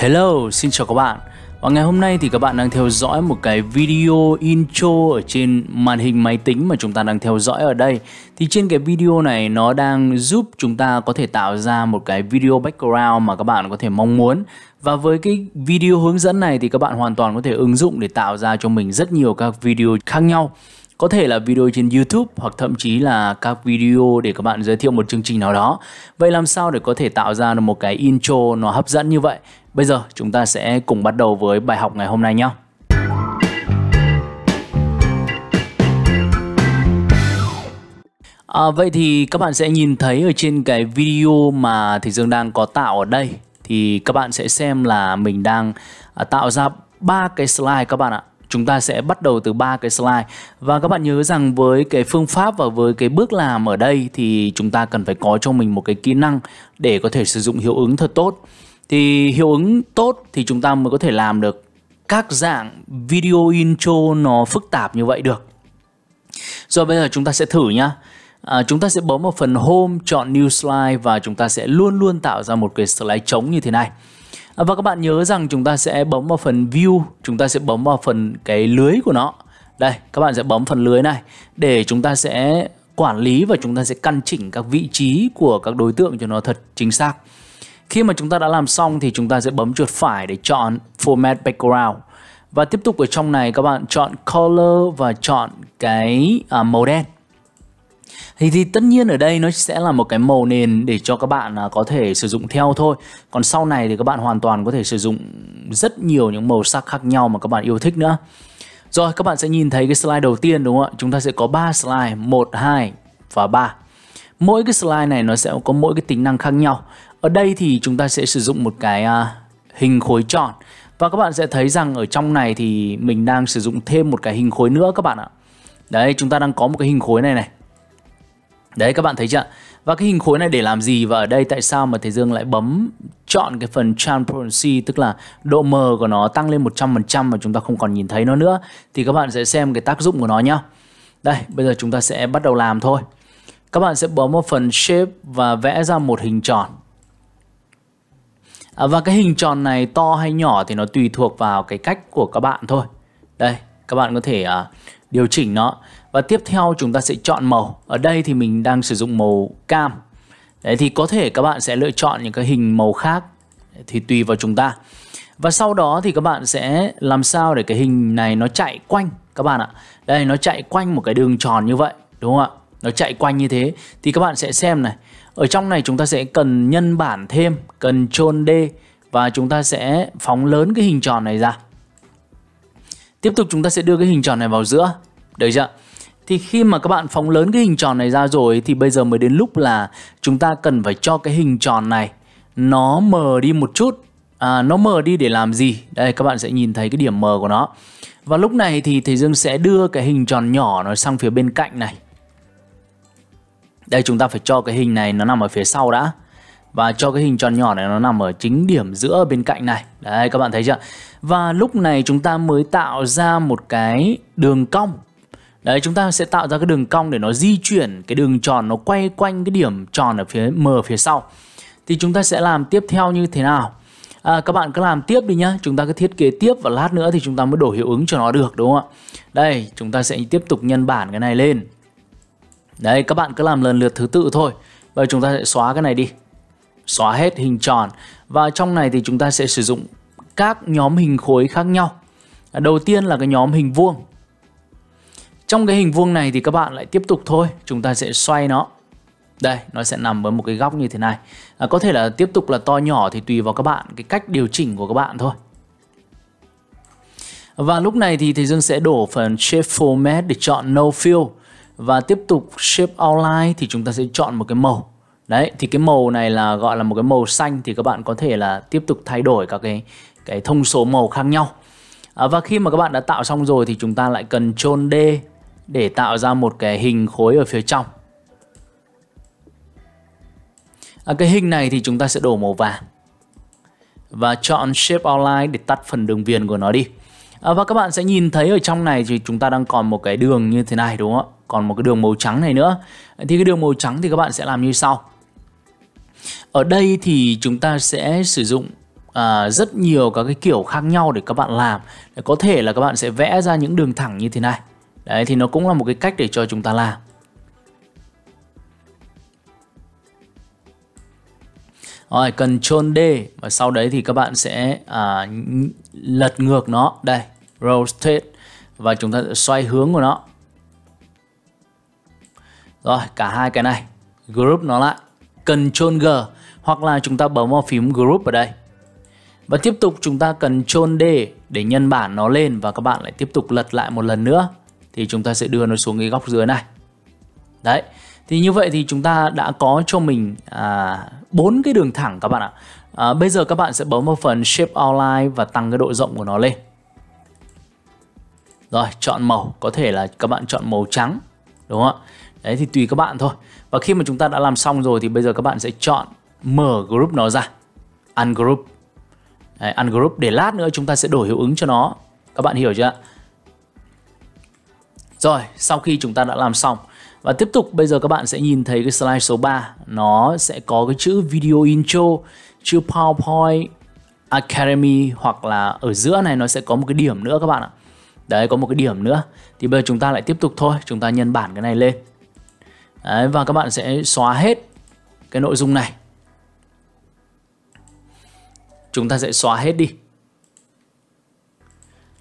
Hello, xin chào các bạn. Và ngày hôm nay thì các bạn đang theo dõi một cái video intro ở trên màn hình máy tính mà chúng ta đang theo dõi ở đây. Thì trên cái video này nó đang giúp chúng ta có thể tạo ra một cái video background mà các bạn có thể mong muốn. Và với cái video hướng dẫn này thì các bạn hoàn toàn có thể ứng dụng để tạo ra cho mình rất nhiều các video khác nhau. Có thể là video trên YouTube hoặc thậm chí là các video để các bạn giới thiệu một chương trình nào đó. Vậy làm sao để có thể tạo ra được một cái intro nó hấp dẫn như vậy? Bây giờ chúng ta sẽ cùng bắt đầu với bài học ngày hôm nay nhé. À, vậy thì các bạn sẽ nhìn thấy ở trên cái video mà Thầy Dương đang có tạo ở đây thì các bạn sẽ xem là mình đang à, tạo ra ba cái slide các bạn ạ chúng ta sẽ bắt đầu từ ba cái slide. Và các bạn nhớ rằng với cái phương pháp và với cái bước làm ở đây thì chúng ta cần phải có cho mình một cái kỹ năng để có thể sử dụng hiệu ứng thật tốt. Thì hiệu ứng tốt thì chúng ta mới có thể làm được các dạng video intro nó phức tạp như vậy được. Rồi bây giờ chúng ta sẽ thử nhá. À, chúng ta sẽ bấm vào phần home chọn new slide và chúng ta sẽ luôn luôn tạo ra một cái slide trống như thế này. À, và các bạn nhớ rằng chúng ta sẽ bấm vào phần view, chúng ta sẽ bấm vào phần cái lưới của nó. Đây, các bạn sẽ bấm phần lưới này để chúng ta sẽ quản lý và chúng ta sẽ căn chỉnh các vị trí của các đối tượng cho nó thật chính xác. Khi mà chúng ta đã làm xong thì chúng ta sẽ bấm chuột phải để chọn Format Background. Và tiếp tục ở trong này các bạn chọn Color và chọn cái à, màu đen thì, thì tất nhiên ở đây nó sẽ là một cái màu nền để cho các bạn à, có thể sử dụng theo thôi. Còn sau này thì các bạn hoàn toàn có thể sử dụng rất nhiều những màu sắc khác nhau mà các bạn yêu thích nữa. Rồi các bạn sẽ nhìn thấy cái slide đầu tiên đúng không ạ? Chúng ta sẽ có 3 slide 1, 2 và 3 mỗi cái slide này nó sẽ có mỗi cái tính năng khác nhau. Ở đây thì chúng ta sẽ sử dụng một cái uh, hình khối tròn. Và các bạn sẽ thấy rằng ở trong này thì mình đang sử dụng thêm một cái hình khối nữa các bạn ạ. Đấy chúng ta đang có một cái hình khối này này. Đấy các bạn thấy chưa? Và cái hình khối này để làm gì và ở đây tại sao mà thầy Dương lại bấm chọn cái phần transparency tức là độ mờ của nó tăng lên 100% mà chúng ta không còn nhìn thấy nó nữa thì các bạn sẽ xem cái tác dụng của nó nhá. Đây, bây giờ chúng ta sẽ bắt đầu làm thôi. Các bạn sẽ bấm vào phần shape và vẽ ra một hình tròn. À, và cái hình tròn này to hay nhỏ thì nó tùy thuộc vào cái cách của các bạn thôi. Đây, các bạn có thể uh, điều chỉnh nó và tiếp theo chúng ta sẽ chọn màu. Ở đây thì mình đang sử dụng màu cam. Đấy, thì có thể các bạn sẽ lựa chọn những cái hình màu khác thì tùy vào chúng ta. Và sau đó thì các bạn sẽ làm sao để cái hình này nó chạy quanh các bạn ạ. Đây, nó chạy quanh một cái đường tròn như vậy, đúng không ạ? Nó chạy quanh như thế. Thì các bạn sẽ xem này. Ở trong này chúng ta sẽ cần nhân bản thêm, cần chôn D và chúng ta sẽ phóng lớn cái hình tròn này ra. Tiếp tục chúng ta sẽ đưa cái hình tròn này vào giữa. Được chưa thì khi mà các bạn phóng lớn cái hình tròn này ra rồi thì bây giờ mới đến lúc là chúng ta cần phải cho cái hình tròn này nó mờ đi một chút. À, nó mờ đi để làm gì? Đây các bạn sẽ nhìn thấy cái điểm mờ của nó. Và lúc này thì thầy Dương sẽ đưa cái hình tròn nhỏ nó sang phía bên cạnh này. Đây chúng ta phải cho cái hình này nó nằm ở phía sau đã. Và cho cái hình tròn nhỏ này nó nằm ở chính điểm giữa bên cạnh này. Đấy các bạn thấy chưa? Và lúc này chúng ta mới tạo ra một cái đường cong. Đấy chúng ta sẽ tạo ra cái đường cong để nó di chuyển cái đường tròn nó quay quanh cái điểm tròn ở phía M phía sau. Thì chúng ta sẽ làm tiếp theo như thế nào? À, các bạn cứ làm tiếp đi nhá. Chúng ta cứ thiết kế tiếp và lát nữa thì chúng ta mới đổi hiệu ứng cho nó được đúng không ạ? Đây chúng ta sẽ tiếp tục nhân bản cái này lên. Đấy các bạn cứ làm lần lượt thứ tự thôi. Và chúng ta sẽ xóa cái này đi. Xóa hết hình tròn. Và trong này thì chúng ta sẽ sử dụng các nhóm hình khối khác nhau. Đầu tiên là cái nhóm hình vuông trong cái hình vuông này thì các bạn lại tiếp tục thôi Chúng ta sẽ xoay nó. Đây, nó sẽ nằm với một cái góc như thế này. À, Có thể là tiếp tục là to nhỏ thì tùy vào các bạn Cái cách điều chỉnh của các bạn thôi. Và lúc này thì thầy Dương sẽ đổ phần Shape Format để chọn No Fill. Và tiếp tục Shape Outline thì chúng ta sẽ chọn một cái màu. Đấy, thì cái màu này là gọi là một cái màu xanh Thì các bạn có thể là tiếp tục thay đổi các cái, cái thông số màu khác nhau. À, Và khi mà các bạn đã tạo xong rồi thì chúng ta lại cần chôn D để tạo ra một cái hình khối ở phía trong. À, cái hình này thì chúng ta sẽ đổ màu vàng và chọn Shape Outline để tắt phần đường viền của nó đi. À, và các bạn sẽ nhìn thấy ở trong này thì chúng ta đang còn một cái đường như thế này đúng không ạ? Còn một cái đường màu trắng này nữa. Thì cái đường màu trắng thì các bạn sẽ làm như sau. Ở đây thì chúng ta sẽ sử dụng à, rất nhiều các cái kiểu khác nhau để các bạn làm có thể là các bạn sẽ vẽ ra những đường thẳng như thế này đấy thì nó cũng là một cái cách để cho chúng ta làm. Rồi, Ctrl D. Và sau đấy thì các bạn sẽ à, lật ngược nó. Đây, rotate. Và chúng ta sẽ xoay hướng của nó. Rồi, cả hai cái này, group nó lại, Ctrl G. Hoặc là chúng ta bấm vào phím group ở đây. Và tiếp tục chúng ta cần Ctrl D để nhân bản nó lên và các bạn lại tiếp tục lật lại một lần nữa thì chúng ta sẽ đưa nó xuống cái góc dưới này. Đấy. Thì như vậy thì chúng ta đã có cho mình à, bốn cái đường thẳng các bạn ạ. À, bây giờ các bạn sẽ bấm vào phần Shape Outline và tăng cái độ rộng của nó lên. Rồi, chọn màu, có thể là các bạn chọn màu trắng, đúng không ạ? Đấy thì tùy các bạn thôi. Và khi mà chúng ta đã làm xong rồi thì bây giờ các bạn sẽ chọn mở group nó ra. Ungroup Đấy, ungroup để lát nữa chúng ta sẽ đổi hiệu ứng cho nó các bạn hiểu chưa rồi sau khi chúng ta đã làm xong. Và tiếp tục bây giờ các bạn sẽ nhìn thấy cái slide số 3 nó sẽ có cái chữ video intro chữ PowerPoint Academy hoặc là ở giữa này nó sẽ có một cái điểm nữa các bạn ạ. Đấy có một cái điểm nữa. Thì bây giờ chúng ta lại tiếp tục thôi chúng ta nhân bản cái này lên. Đấy, và các bạn sẽ xóa hết cái nội dung này. Chúng ta sẽ xóa hết đi.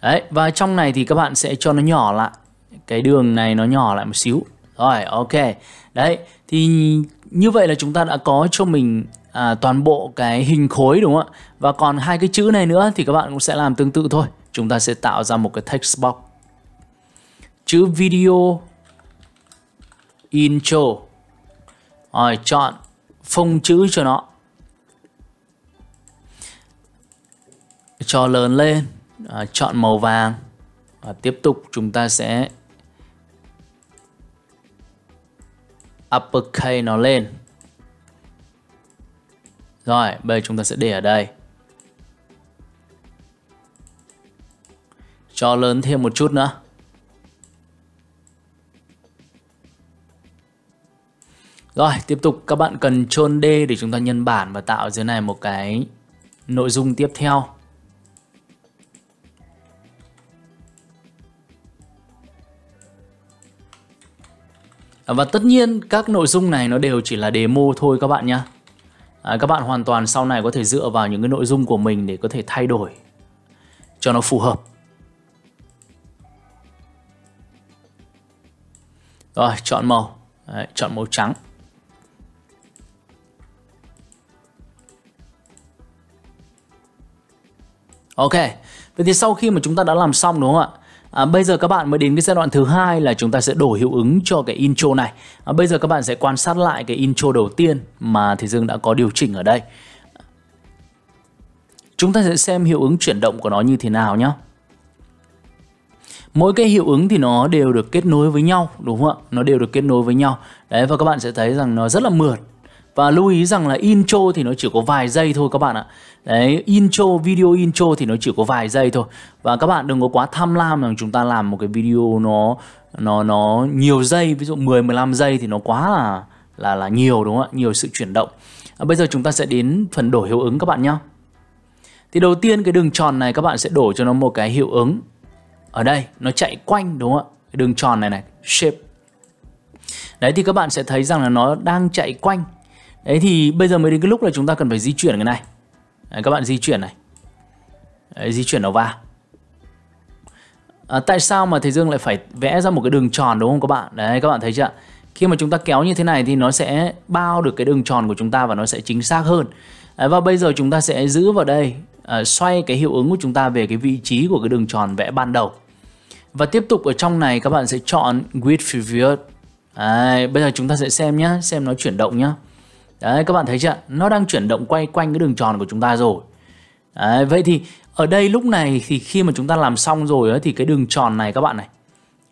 Đấy và trong này thì các bạn sẽ cho nó nhỏ lại cái đường này nó nhỏ lại một xíu. Rồi ok. Đấy thì như vậy là chúng ta đã có cho mình à, toàn bộ cái hình khối đúng không ạ? Và còn hai cái chữ này nữa thì các bạn cũng sẽ làm tương tự thôi. Chúng ta sẽ tạo ra một cái text box. Chữ video intro. Rồi chọn phông chữ cho nó. Cho lớn lên. À, chọn màu vàng. Và tiếp tục chúng ta sẽ uppercase nó lên. Rồi bây giờ chúng ta sẽ để ở đây. Cho lớn thêm một chút nữa. Rồi, tiếp tục các bạn cần chôn D để chúng ta nhân bản và tạo dưới này một cái nội dung tiếp theo. À, và tất nhiên các nội dung này nó đều chỉ là demo thôi các bạn nhé. À, các bạn hoàn toàn sau này có thể dựa vào những cái nội dung của mình để có thể thay đổi cho nó phù hợp. Rồi, chọn màu. Đấy, chọn màu trắng. Ok, vậy thì sau khi mà chúng ta đã làm xong đúng không ạ? À, bây giờ các bạn mới đến cái giai đoạn thứ hai là chúng ta sẽ đổi hiệu ứng cho cái intro này. À, bây giờ các bạn sẽ quan sát lại cái intro đầu tiên mà Thế Dương đã có điều chỉnh ở đây. Chúng ta sẽ xem hiệu ứng chuyển động của nó như thế nào nhé. Mỗi cái hiệu ứng thì nó đều được kết nối với nhau đúng không ạ? Nó đều được kết nối với nhau. Đấy và các bạn sẽ thấy rằng nó rất là mượt và lưu ý rằng là intro thì nó chỉ có vài giây thôi các bạn ạ. Đấy intro video intro thì nó chỉ có vài giây thôi. Và các bạn đừng có quá tham lam rằng chúng ta làm một cái video nó nó nó nhiều giây ví dụ 10 15 giây thì nó quá là là là nhiều đúng không ạ? Nhiều sự chuyển động. À, bây giờ chúng ta sẽ đến phần đổi hiệu ứng các bạn nhé thì đầu tiên cái đường tròn này các bạn sẽ đổi cho nó một cái hiệu ứng. Ở đây nó chạy quanh đúng không ạ? Cái đường tròn này này shape. Đấy thì các bạn sẽ thấy rằng là nó đang chạy quanh. Đấy thì bây giờ mới đến cái lúc là chúng ta cần phải di chuyển cái này. Đấy, Các bạn di chuyển này. Đấy, Di chuyển nó vào à, Tại sao mà thầy Dương lại phải vẽ ra một cái đường tròn đúng không các bạn? Đấy các bạn thấy chưa Khi mà chúng ta kéo như thế này thì nó sẽ bao được cái đường tròn của chúng ta và nó sẽ chính xác hơn. Đấy, Và bây giờ chúng ta sẽ giữ vào đây à, Xoay cái hiệu ứng của chúng ta về cái vị trí của cái đường tròn vẽ ban đầu. Và tiếp tục ở trong này các bạn sẽ chọn grid Preview Đấy, Bây giờ chúng ta sẽ xem nhá Xem nó chuyển động nhá. Đấy các bạn thấy chưa? Nó đang chuyển động quay quanh cái đường tròn của chúng ta rồi. Đấy, vậy thì ở đây lúc này thì khi mà chúng ta làm xong rồi ấy, thì cái đường tròn này các bạn này.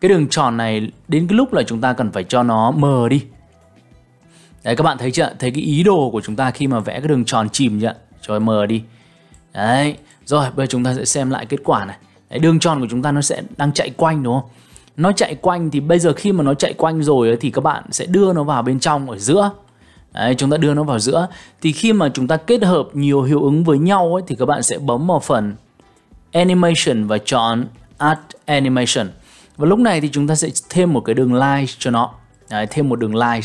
Cái đường tròn này đến cái lúc là chúng ta cần phải cho nó mờ đi. Đấy các bạn thấy chưa? Thấy cái ý đồ của chúng ta khi mà vẽ cái đường tròn chìm chưa? Cho mờ đi. Đấy. Rồi bây giờ chúng ta sẽ xem lại kết quả này. Đấy, đường tròn của chúng ta nó sẽ đang chạy quanh đúng không? Nó chạy quanh thì bây giờ khi mà nó chạy quanh rồi ấy, thì các bạn sẽ đưa nó vào bên trong ở giữa Đấy, chúng ta đưa nó vào giữa. Thì khi mà chúng ta kết hợp nhiều hiệu ứng với nhau ấy, thì các bạn sẽ bấm vào phần animation và chọn add animation. Và lúc này thì chúng ta sẽ thêm một cái đường line cho nó. Đấy, thêm một đường line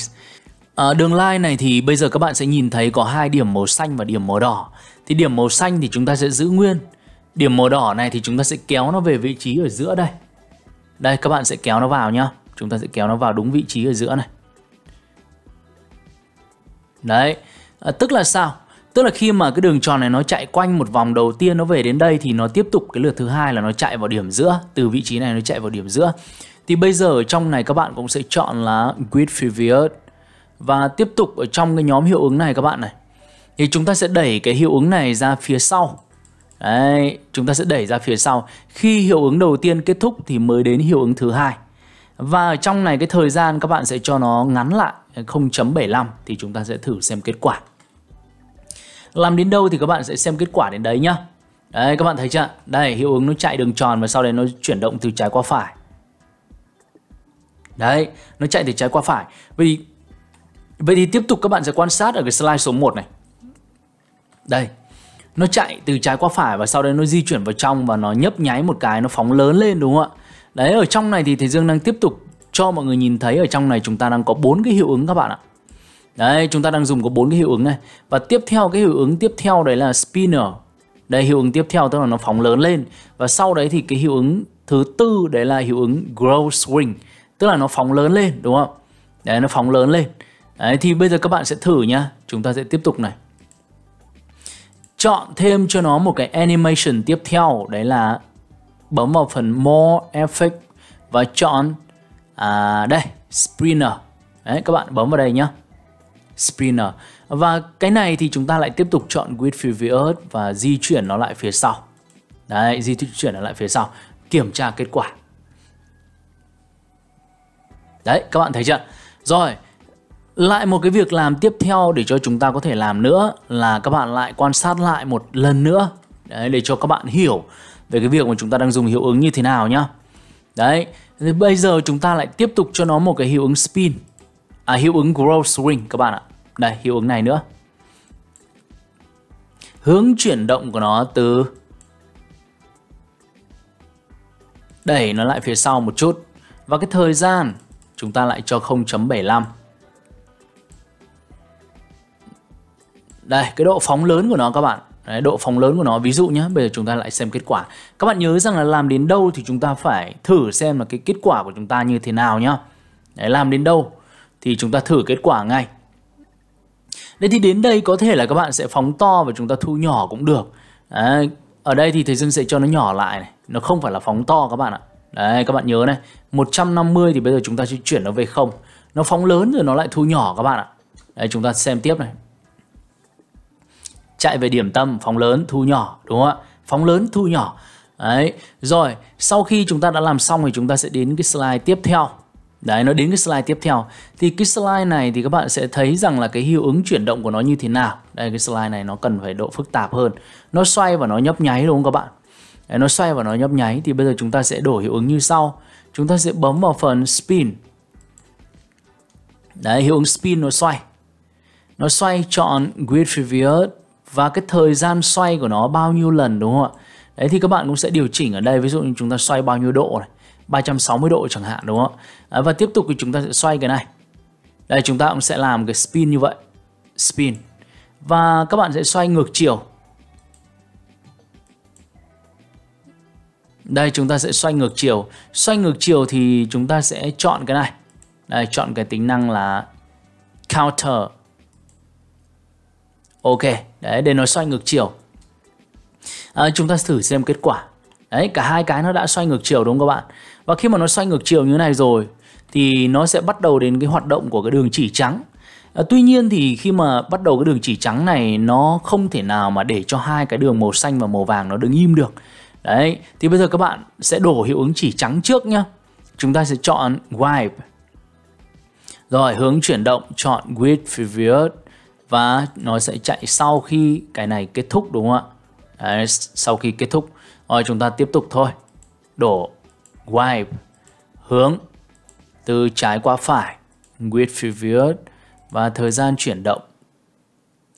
à, đường line này thì bây giờ các bạn sẽ nhìn thấy có hai điểm màu xanh và điểm màu đỏ. Thì điểm màu xanh thì chúng ta sẽ giữ nguyên. Điểm màu đỏ này thì chúng ta sẽ kéo nó về vị trí ở giữa đây. Đây các bạn sẽ kéo nó vào nhá. Chúng ta sẽ kéo nó vào đúng vị trí ở giữa này đấy. À, tức là sao? Tức là khi mà cái đường tròn này nó chạy quanh một vòng đầu tiên nó về đến đây thì nó tiếp tục cái lượt thứ hai là nó chạy vào điểm giữa. Từ vị trí này nó chạy vào điểm giữa. Thì bây giờ ở trong này các bạn cũng sẽ chọn là grid previous và tiếp tục ở trong cái nhóm hiệu ứng này các bạn này. Thì chúng ta sẽ đẩy cái hiệu ứng này ra phía sau. Đấy, chúng ta sẽ đẩy ra phía sau. Khi hiệu ứng đầu tiên kết thúc thì mới đến hiệu ứng thứ hai. Và ở trong này cái thời gian các bạn sẽ cho nó ngắn lại 0.75 thì chúng ta sẽ thử xem kết quả. Làm đến đâu thì các bạn sẽ xem kết quả đến đấy nhá. Đấy các bạn thấy chưa? Đây hiệu ứng nó chạy đường tròn và sau đấy nó chuyển động từ trái qua phải. Đấy, nó chạy từ trái qua phải. Vậy thì vậy thì tiếp tục các bạn sẽ quan sát ở cái slide số 1 này. Đây, nó chạy từ trái qua phải và sau đấy nó di chuyển vào trong và nó nhấp nháy một cái nó phóng lớn lên đúng không ạ đấy, ở trong này thì thầy Dương đang tiếp tục cho mọi người nhìn thấy ở trong này chúng ta đang có bốn cái hiệu ứng các bạn ạ. Đấy, chúng ta đang dùng có bốn cái hiệu ứng này. Và tiếp theo, cái hiệu ứng tiếp theo đấy là spinner. Đây, hiệu ứng tiếp theo, tức là nó phóng lớn lên. Và sau đấy thì cái hiệu ứng thứ tư đấy là hiệu ứng grow swing. Tức là nó phóng lớn lên, đúng không? Đấy, nó phóng lớn lên. Đấy, thì bây giờ các bạn sẽ thử nhá. Chúng ta sẽ tiếp tục này. Chọn thêm cho nó một cái animation tiếp theo, đấy là bấm vào phần more effect và chọn à, đây sprinter. Đấy các bạn bấm vào đây nhá. Sprinter. Và cái này thì chúng ta lại tiếp tục chọn Grid previous và di chuyển nó lại phía sau. Đấy di chuyển nó lại phía sau. Kiểm tra kết quả. Đấy các bạn thấy chưa? Rồi lại một cái việc làm tiếp theo để cho chúng ta có thể làm nữa là các bạn lại quan sát lại một lần nữa. Đấy, để cho các bạn hiểu về cái việc mà chúng ta đang dùng hiệu ứng như thế nào nhá. Đấy, thì bây giờ chúng ta lại tiếp tục cho nó một cái hiệu ứng spin. À hiệu ứng grow swing các bạn ạ. Đây, hiệu ứng này nữa. Hướng chuyển động của nó từ đẩy nó lại phía sau một chút và cái thời gian chúng ta lại cho 0.75 Đây, cái độ phóng lớn của nó các bạn. Đấy, độ phóng lớn của nó. Ví dụ nhé bây giờ chúng ta lại xem kết quả. Các bạn nhớ rằng là làm đến đâu thì chúng ta phải thử xem là cái kết quả của chúng ta như thế nào nhá. Đấy, làm đến đâu thì chúng ta thử kết quả ngay. Đây thì đến đây có thể là các bạn sẽ phóng to và chúng ta thu nhỏ cũng được. Đấy, ở đây thì thầy Dương sẽ cho nó nhỏ lại này. Nó không phải là phóng to các bạn ạ. Đấy các bạn nhớ này. 150 thì bây giờ chúng ta sẽ chuyển nó về không. Nó phóng lớn rồi nó lại thu nhỏ các bạn ạ. Đấy chúng ta xem tiếp này chạy về điểm tâm phóng lớn thu nhỏ đúng không ạ? Phóng lớn thu nhỏ. Đấy rồi sau khi chúng ta đã làm xong thì chúng ta sẽ đến cái slide tiếp theo. Đấy nó đến cái slide tiếp theo. Thì cái slide này thì các bạn sẽ thấy rằng là cái hiệu ứng chuyển động của nó như thế nào. Đây cái slide này nó cần phải độ phức tạp hơn. Nó xoay và nó nhấp nháy đúng không các bạn? Đấy, nó xoay và nó nhấp nháy. Thì bây giờ chúng ta sẽ đổi hiệu ứng như sau. Chúng ta sẽ bấm vào phần spin. Đấy hiệu ứng spin nó xoay. Nó xoay chọn grid previous và cái thời gian xoay của nó bao nhiêu lần, đúng không ạ? Đấy, thì các bạn cũng sẽ điều chỉnh ở đây. Ví dụ như chúng ta xoay bao nhiêu độ này? 360 độ chẳng hạn, đúng không ạ? À, và tiếp tục thì chúng ta sẽ xoay cái này. Đây, chúng ta cũng sẽ làm cái spin như vậy. Spin. Và các bạn sẽ xoay ngược chiều. Đây, chúng ta sẽ xoay ngược chiều. Xoay ngược chiều thì chúng ta sẽ chọn cái này. Đây, chọn cái tính năng là Counter. Ok, đấy để nó xoay ngược chiều. À, chúng ta thử xem kết quả. Đấy, cả hai cái nó đã xoay ngược chiều đúng không các bạn? Và khi mà nó xoay ngược chiều như này rồi thì nó sẽ bắt đầu đến cái hoạt động của cái đường chỉ trắng. À, tuy nhiên thì khi mà bắt đầu cái đường chỉ trắng này nó không thể nào mà để cho hai cái đường màu xanh và màu vàng nó đứng im được. Đấy, thì bây giờ các bạn sẽ đổ hiệu ứng chỉ trắng trước nhá. Chúng ta sẽ chọn wipe. Rồi hướng chuyển động chọn with previous và nó sẽ chạy sau khi cái này kết thúc đúng không ạ Đấy, sau khi kết thúc rồi chúng ta tiếp tục thôi đổ wipe hướng từ trái qua phải with previous và thời gian chuyển động.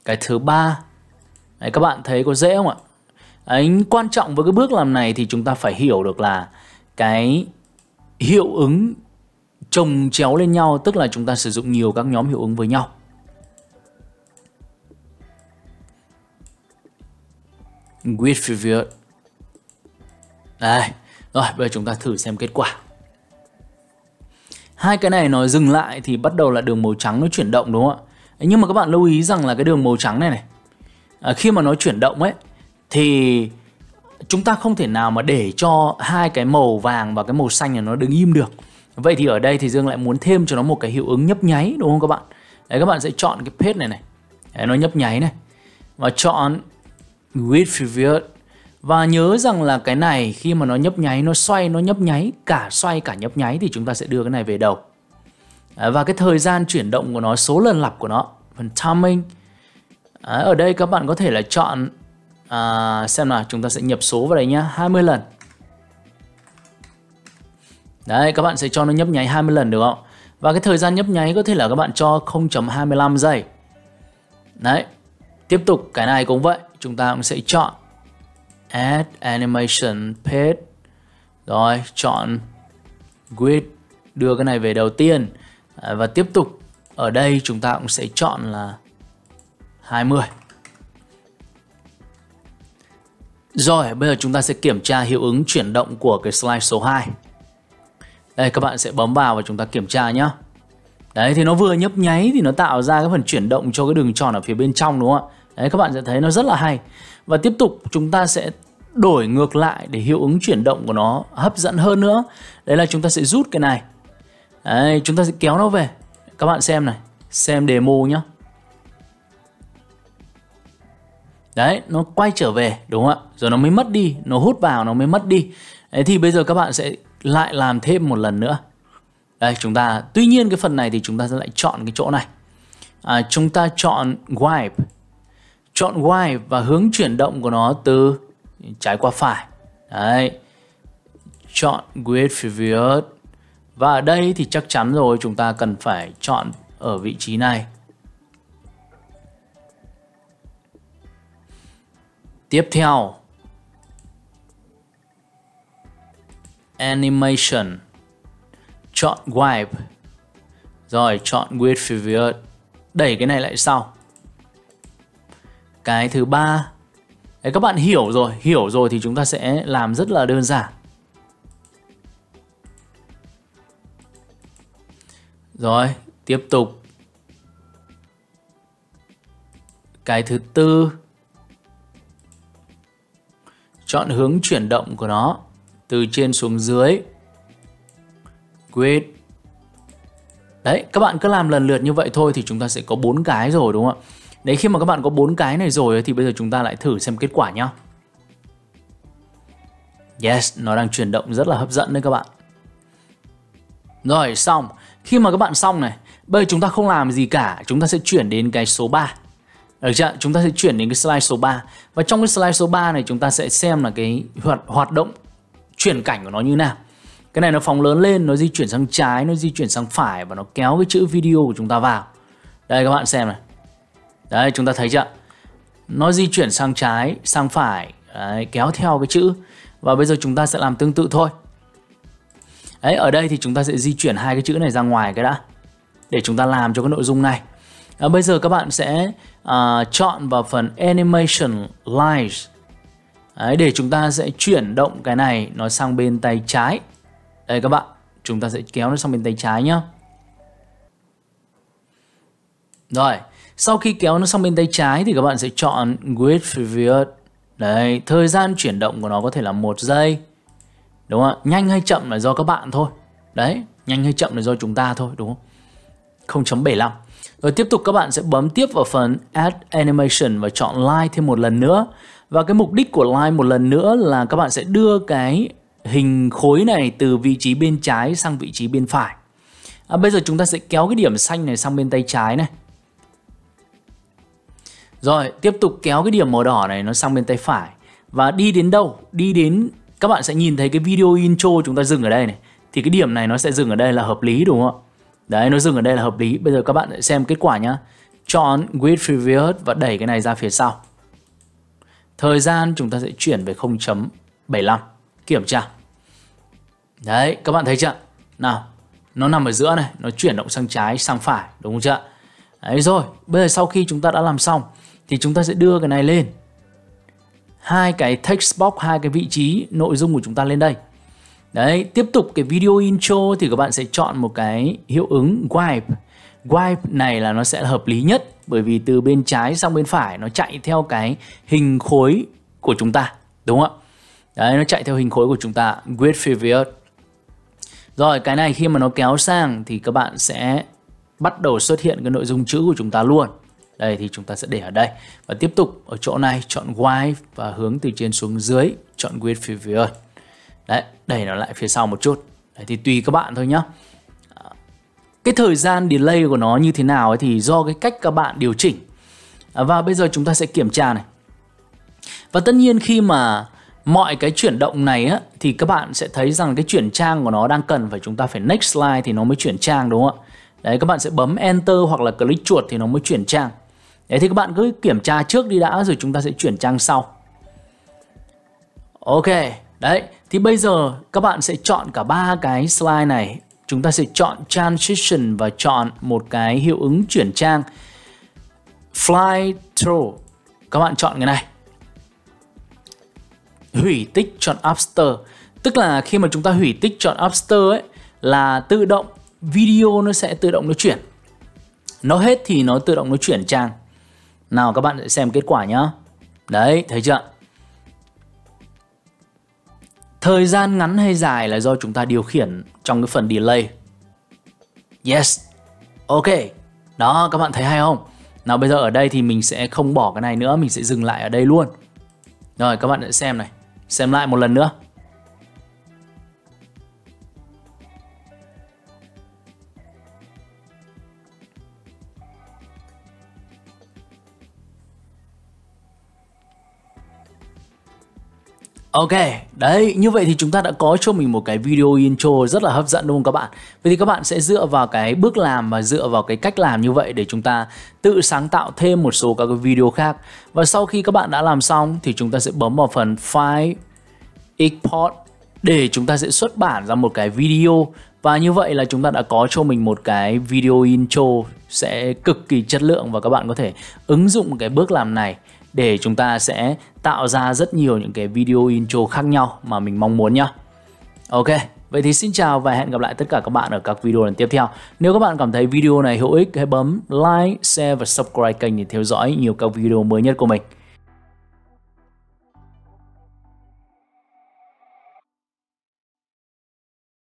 Cái thứ ba, đấy, các bạn thấy có dễ không ạ? Đấy, quan trọng với cái bước làm này thì chúng ta phải hiểu được là cái hiệu ứng chồng chéo lên nhau tức là chúng ta sử dụng nhiều các nhóm hiệu ứng với nhau. With Fever Đây, rồi bây giờ chúng ta thử xem kết quả. Hai cái này nó dừng lại thì bắt đầu là đường màu trắng nó chuyển động đúng không ạ? Nhưng mà các bạn lưu ý rằng là cái đường màu trắng này này à, khi mà nó chuyển động ấy thì chúng ta không thể nào mà để cho hai cái màu vàng và cái màu xanh này nó đứng im được. Vậy thì ở đây thì Dương lại muốn thêm cho nó một cái hiệu ứng nhấp nháy đúng không các bạn? Đấy các bạn sẽ chọn cái page này này. Đấy, nó nhấp nháy này. Và chọn with previous và nhớ rằng là cái này khi mà nó nhấp nháy, nó xoay, nó nhấp nháy, cả xoay cả nhấp nháy thì chúng ta sẽ đưa cái này về đầu. À, và cái thời gian chuyển động của nó, số lần lặp của nó, phần timing. À, ở đây các bạn có thể là chọn à, xem nào, chúng ta sẽ nhập số vào đây nhá, 20 lần. Đấy, các bạn sẽ cho nó nhấp nháy 20 lần được không? Và cái thời gian nhấp nháy có thể là các bạn cho 0.25 giây. Đấy. Tiếp tục cái này cũng vậy, chúng ta cũng sẽ chọn add animation page. Rồi chọn grid đưa cái này về đầu tiên. À, và tiếp tục ở đây chúng ta cũng sẽ chọn là 20 rồi bây giờ chúng ta sẽ kiểm tra hiệu ứng chuyển động của cái slide số 2 đây các bạn sẽ bấm vào và chúng ta kiểm tra nhé Đấy, thì nó vừa nhấp nháy thì nó tạo ra cái phần chuyển động cho cái đường tròn ở phía bên trong, đúng không ạ? Đấy, các bạn sẽ thấy nó rất là hay. Và tiếp tục, chúng ta sẽ đổi ngược lại để hiệu ứng chuyển động của nó hấp dẫn hơn nữa. Đấy là chúng ta sẽ rút cái này. Đấy, chúng ta sẽ kéo nó về. Các bạn xem này, Xem demo nhá. Đấy, nó quay trở về, đúng không ạ? Rồi nó mới mất đi, Nó hút vào, nó mới mất đi. Đấy, thì bây giờ các bạn sẽ lại làm thêm một lần nữa đây chúng ta tuy nhiên cái phần này thì chúng ta sẽ lại chọn cái chỗ này. À, chúng ta chọn wipe. Chọn wipe và hướng chuyển động của nó từ trái qua phải. Đấy. Chọn grid previous và ở đây thì chắc chắn rồi chúng ta cần phải chọn ở vị trí này. Tiếp theo. Animation chọn wipe. Rồi chọn with previous đẩy cái này lại sau. Cái thứ ba. Đấy, các bạn hiểu rồi. Hiểu rồi thì chúng ta sẽ làm rất là đơn giản. Rồi tiếp tục. Cái thứ tư. Chọn hướng chuyển động của nó từ trên xuống dưới. Great. Đấy, các bạn cứ làm lần lượt như vậy thôi thì chúng ta sẽ có bốn cái rồi đúng không ạ? Đấy khi mà các bạn có bốn cái này rồi thì bây giờ chúng ta lại thử xem kết quả nhá. Yes, nó đang chuyển động rất là hấp dẫn đấy các bạn. Rồi, xong. Khi mà các bạn xong này, bây giờ chúng ta không làm gì cả, chúng ta sẽ chuyển đến cái số 3. Được chưa? Chúng ta sẽ chuyển đến cái slide số 3. Và trong cái slide số 3 này chúng ta sẽ xem là cái hoạt hoạt động chuyển cảnh của nó như nào cái này nó phóng lớn lên nó di chuyển sang trái nó di chuyển sang phải và nó kéo cái chữ video của chúng ta vào. Đây các bạn xem này. Đấy chúng ta thấy chưa? Nó di chuyển sang trái sang phải. Đấy, kéo theo cái chữ. Và bây giờ chúng ta sẽ làm tương tự thôi. Đấy ở đây thì chúng ta sẽ di chuyển hai cái chữ này ra ngoài cái đã để chúng ta làm cho cái nội dung này. À, bây giờ các bạn sẽ à, chọn vào phần animation lines. Đấy, để chúng ta sẽ chuyển động cái này nó sang bên tay trái đây các bạn, chúng ta sẽ kéo nó sang bên tay trái nhá. Rồi, sau khi kéo nó sang bên tay trái thì các bạn sẽ chọn Grid previous. Đấy, thời gian chuyển động của nó có thể là một giây. Đúng không ạ? Nhanh hay chậm là do các bạn thôi. Đấy, nhanh hay chậm là do chúng ta thôi, đúng không? 0.75. Rồi tiếp tục các bạn sẽ bấm tiếp vào phần Add Animation và chọn Line thêm một lần nữa. Và cái mục đích của Line một lần nữa là các bạn sẽ đưa cái hình khối này từ vị trí bên trái sang vị trí bên phải. À, bây giờ chúng ta sẽ kéo cái điểm xanh này sang bên tay trái này. Rồi, tiếp tục kéo cái điểm màu đỏ này nó sang bên tay phải. Và đi đến đâu? Đi đến, các bạn sẽ nhìn thấy cái video intro chúng ta dừng ở đây này. Thì cái điểm này nó sẽ dừng ở đây là hợp lý đúng không ạ? Đấy, nó dừng ở đây là hợp lý. Bây giờ các bạn sẽ xem kết quả nhá. Chọn with previous và đẩy cái này ra phía sau. Thời gian chúng ta sẽ chuyển về 0.75. Kiểm tra. Đấy, các bạn thấy chưa? Nào, nó nằm ở giữa này, nó chuyển động sang trái, sang phải, đúng không chưa? Đấy rồi, bây giờ sau khi chúng ta đã làm xong thì chúng ta sẽ đưa cái này lên. Hai cái text box, hai cái vị trí nội dung của chúng ta lên đây. Đấy, tiếp tục cái video intro thì các bạn sẽ chọn một cái hiệu ứng wipe. Wipe này là nó sẽ hợp lý nhất bởi vì từ bên trái sang bên phải nó chạy theo cái hình khối của chúng ta, đúng không ạ? Đấy, nó chạy theo hình khối của chúng ta, grid previous. Rồi, cái này khi mà nó kéo sang thì các bạn sẽ bắt đầu xuất hiện cái nội dung chữ của chúng ta luôn. Đây thì chúng ta sẽ để ở đây. Và tiếp tục ở chỗ này chọn y và hướng từ trên xuống dưới chọn grid previous. Đấy, đẩy nó lại phía sau một chút. Đấy, thì tùy các bạn thôi nhá. Cái thời gian delay của nó như thế nào ấy thì do cái cách các bạn điều chỉnh. À, và bây giờ chúng ta sẽ kiểm tra này. Và tất nhiên khi mà mọi cái chuyển động này á thì các bạn sẽ thấy rằng cái chuyển trang của nó đang cần phải chúng ta phải next slide thì nó mới chuyển trang đúng không ạ? Đấy các bạn sẽ bấm enter hoặc là click chuột thì nó mới chuyển trang. Đấy thì các bạn cứ kiểm tra trước đi đã rồi chúng ta sẽ chuyển trang sau. Ok, đấy thì bây giờ các bạn sẽ chọn cả ba cái slide này. Chúng ta sẽ chọn transition và chọn một cái hiệu ứng chuyển trang. Fly through. Các bạn chọn cái này. Hủy tích chọn Upster. Tức là khi mà chúng ta hủy tích chọn Upster ấy là tự động video nó sẽ tự động nó chuyển. Nó hết thì nó tự động nó chuyển trang. Nào các bạn sẽ xem kết quả nhá. Đấy, thấy chưa? Thời gian ngắn hay dài là do chúng ta điều khiển trong cái phần delay. Yes. Ok. Đó, các bạn thấy hay không? Nào bây giờ ở đây thì mình sẽ không bỏ cái này nữa, mình sẽ dừng lại ở đây luôn. Rồi các bạn sẽ xem này. Xem lại một lần nữa. Ok, đấy, như vậy thì chúng ta đã có cho mình một cái video intro rất là hấp dẫn đúng không các bạn? Vậy thì các bạn sẽ dựa vào cái bước làm và dựa vào cái cách làm như vậy để chúng ta tự sáng tạo thêm một số các cái video khác. Và sau khi các bạn đã làm xong thì chúng ta sẽ bấm vào phần File, Export để chúng ta sẽ xuất bản ra một cái video và như vậy là chúng ta đã có cho mình một cái video intro sẽ cực kỳ chất lượng và các bạn có thể ứng dụng cái bước làm này để chúng ta sẽ tạo ra rất nhiều những cái video intro khác nhau mà mình mong muốn nhá. Ok, vậy thì xin chào và hẹn gặp lại tất cả các bạn ở các video lần tiếp theo. Nếu các bạn cảm thấy video này hữu ích hãy bấm like, share và subscribe kênh để theo dõi nhiều các video mới nhất của mình.